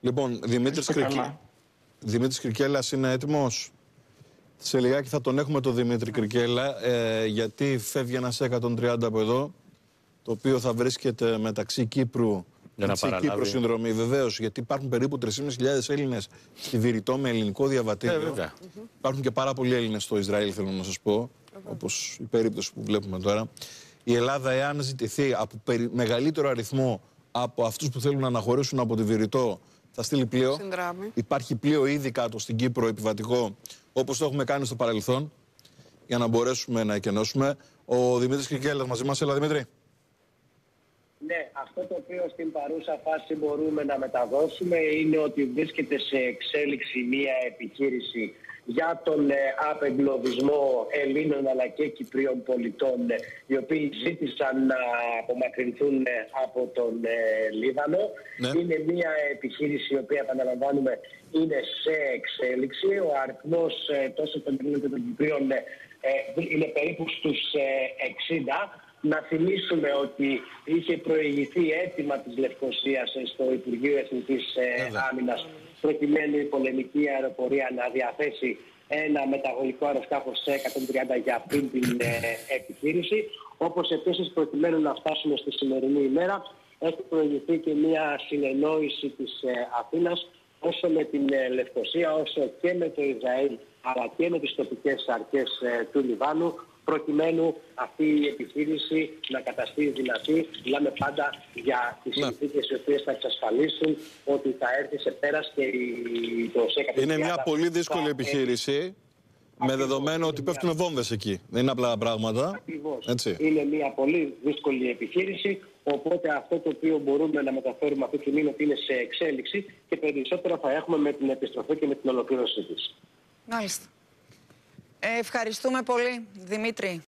Λοιπόν, Δημήτρης, Είστε Κρικ... καλά. Δημήτρης Κρικέλας είναι έτοιμος; Σε λιγάκι θα τον έχουμε τον Δημήτρη Κρικέλα, ε, γιατί φεύγει ένας C130 από εδώ, το οποίο θα βρίσκεται μεταξύ Κύπρου Για να μεταξύ παραλάβει. Κύπρου συνδρομή, βεβαίως, γιατί υπάρχουν περίπου 3.500 Έλληνες στη Βηρητό με ελληνικό διαβατήριο. Ε, βέβαια. Υπάρχουν και πάρα πολλοί Έλληνες στο Ισραήλ, θέλω να σας πω, όπως η περίπτωση που βλέπουμε τώρα. Η Ελλάδα, εάν ζητηθεί από περι- μεγαλύτερο αριθμό από αυτούς που θέλουν να αναχωρήσουν από τη Βηρητό, θα στείλει πλοίο. Συνδράμει. Υπάρχει πλοίο ήδη κάτω στην Κύπρο επιβατικό, όπως το έχουμε κάνει στο παρελθόν, για να μπορέσουμε να εκενώσουμε. Ο Δημήτρης Κρικέλα μαζί μας, έλα Δημήτρη. Ναι, αυτό το οποίο στην παρούσα φάση μπορούμε να μεταδώσουμε είναι ότι βρίσκεται σε εξέλιξη μία επιχείρηση για τον ε, απεγκλωβισμό Ελλήνων αλλά και Κυπρίων πολιτών ε, οι οποίοι ζήτησαν να απομακρυνθούν ε, από τον ε, Λίβανο. Ναι. Είναι μία επιχείρηση η οποία επαναλαμβάνουμε είναι σε εξέλιξη. Ο αριθμός ε, τόσο των Ελλήνων και των Κυπρίων ε, ε, είναι περίπου στους ε, 60. Να θυμίσουμε ότι είχε προηγηθεί αίτημα της Λευκοσίας ε, στο Υπουργείο Εθνικής ε, Βέβαια. Άμυνας προκειμένου η πολεμική αεροπορία να διαθέσει ένα μεταγωγικό αεροσκάφος C-130 για αυτήν την ε, επιχείρηση. Όπως επίσης προκειμένου να φτάσουμε στη σημερινή ημέρα έχει προηγηθεί και μια συνεννόηση της ε, Αθήνας όσο με την ε, Λευκοσία όσο και με το Ισραήλ αλλά και με τις τοπικές αρχές ε, του Λιβάνου προκειμένου αυτή η επιχείρηση να καταστεί δυνατή. Μιλάμε πάντα για τις Ναι. συνθήκες οι οποίες θα εξασφαλίσουν ότι θα έρθει σε πέρας και η- το ΣΕΚΑ Είναι μια πολύ δύσκολη επιχείρηση, με Ακριβώς. δεδομένο ότι Είναι πέφτουν βόμβες εκεί. Δεν είναι απλά πράγματα. Ακριβώς. Έτσι. Είναι μια πολύ δύσκολη επιχείρηση, οπότε αυτό το οποίο μπορούμε να μεταφέρουμε αυτή τη στιγμή είναι ότι είναι σε εξέλιξη και περισσότερο θα έχουμε με την επιστροφή και με την ολοκλήρωσή της. Μάλιστα. Ε, ευχαριστούμε πολύ, Δημήτρη.